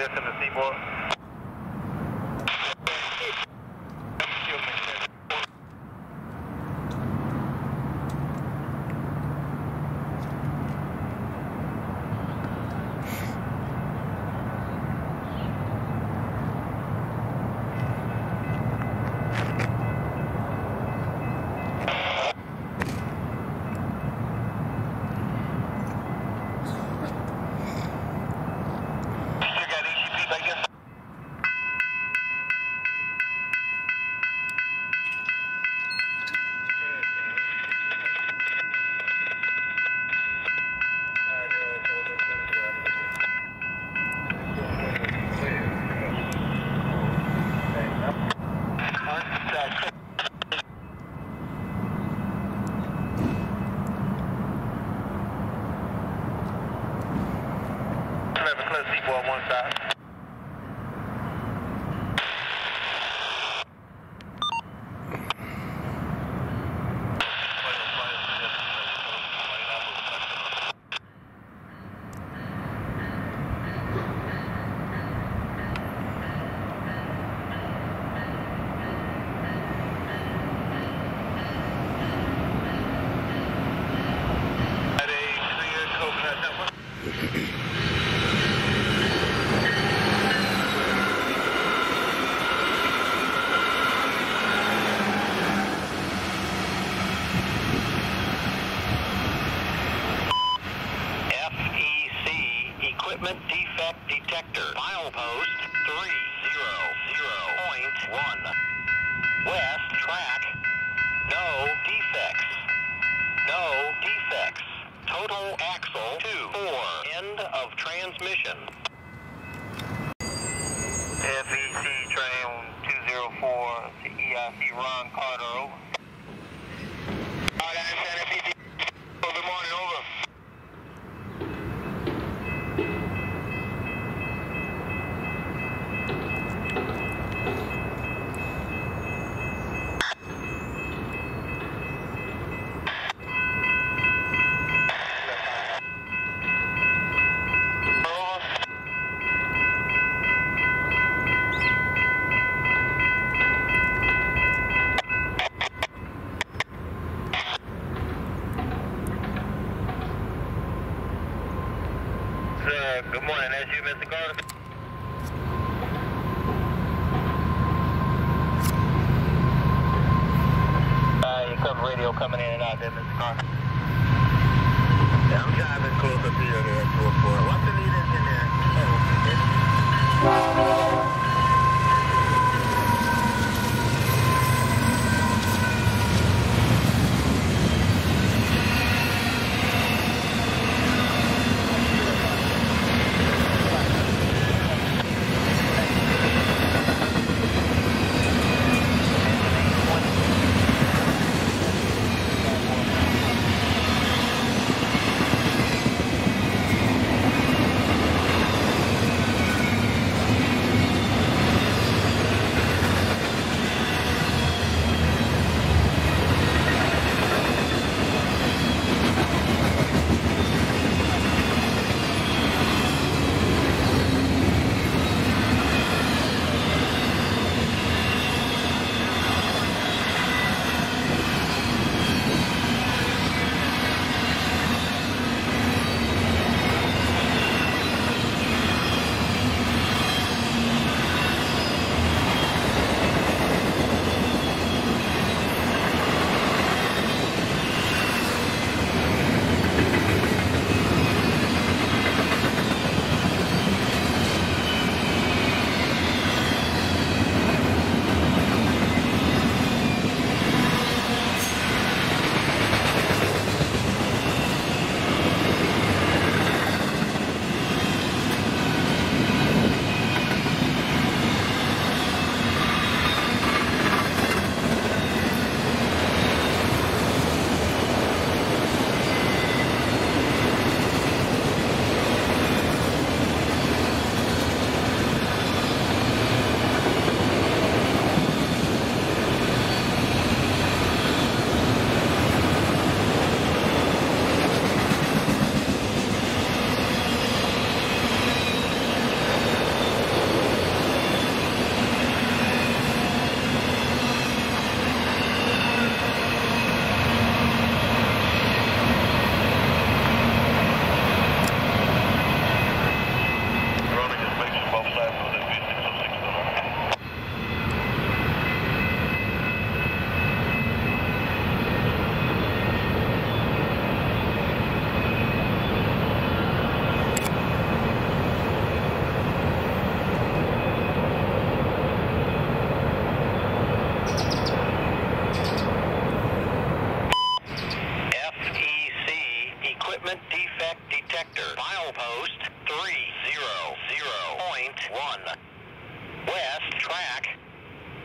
11 this in the seaboard. You got ECP back in? Seaboard one side. At a clear coconut network. FEC Equipment Defect Detector. Milepost 300.1. West track. No defects. No defects. Total axle 2. 4. End of transmission. FEC train 204 to EIC Ron Carter over. All right, San FEC. Good morning, over. Over. Good morning, that's you, Mr. Carter? Uh, your cover radio coming in and out there, Mr. Carter. Yeah, I'm driving close up here there, 204. What's the lead engine there? Oh,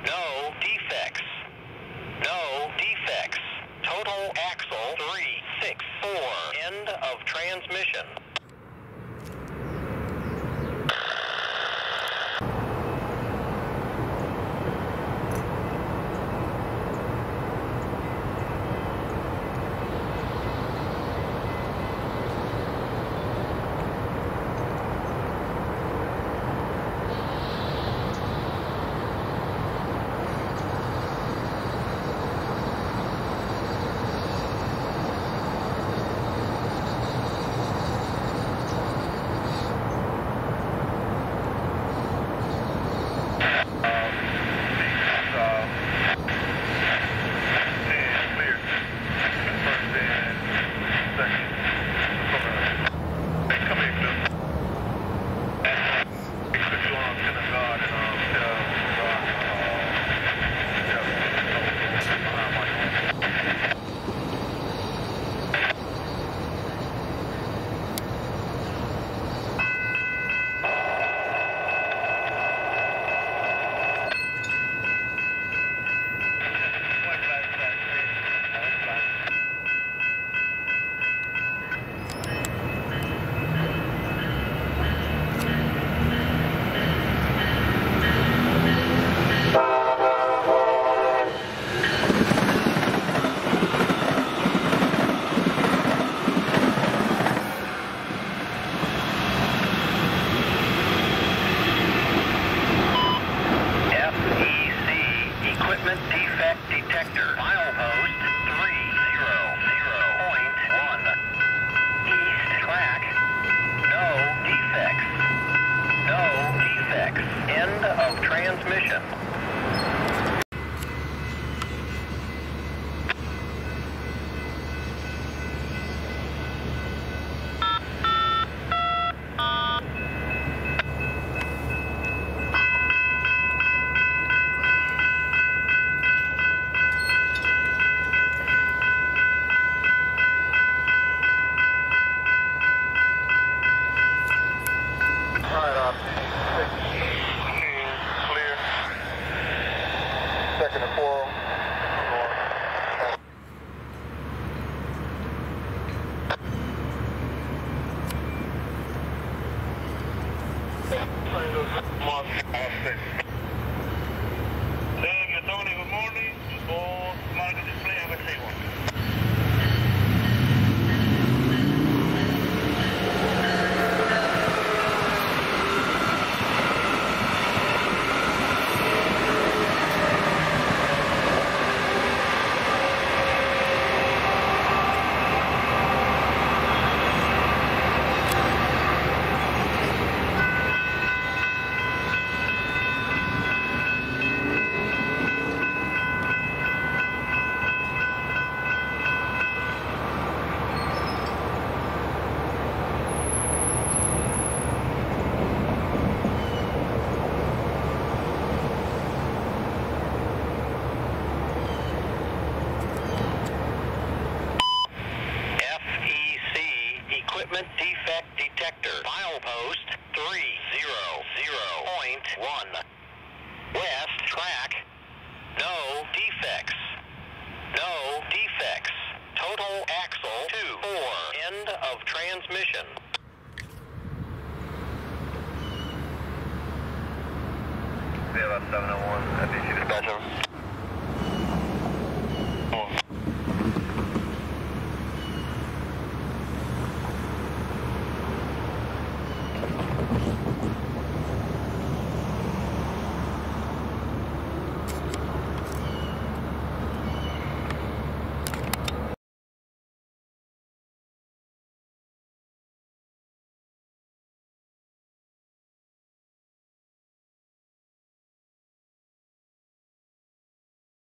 No defects. No defects. Total axle 364. End of transmission. sector. of transmission. We have a 701, I think